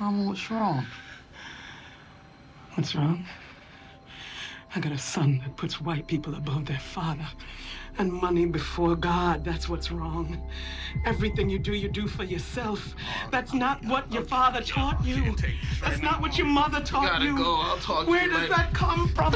Mama, what's wrong? What's wrong? I got a son that puts white people above their father and money before God. That's what's wrong. Everything you do, you do for yourself. That's not what your father taught you. That's not what your mother taught you. go. Where does that come from?